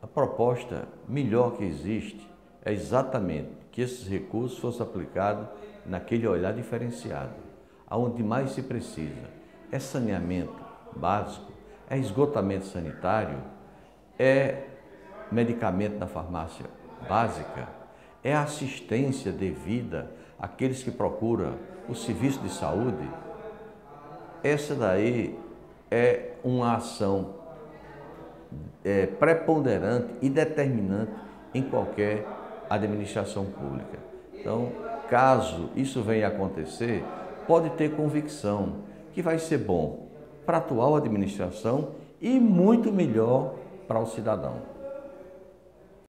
A proposta melhor que existe é exatamente que esses recursos fossem aplicados naquele olhar diferenciado, aonde mais se precisa. É saneamento básico, é esgotamento sanitário, é medicamento na farmácia básica, é assistência devida àqueles que procuram o serviço de saúde. Essa daí é uma ação é, preponderante e determinante em qualquer administração pública. Então, caso isso venha a acontecer, pode ter convicção que vai ser bom para a atual administração e muito melhor para o cidadão.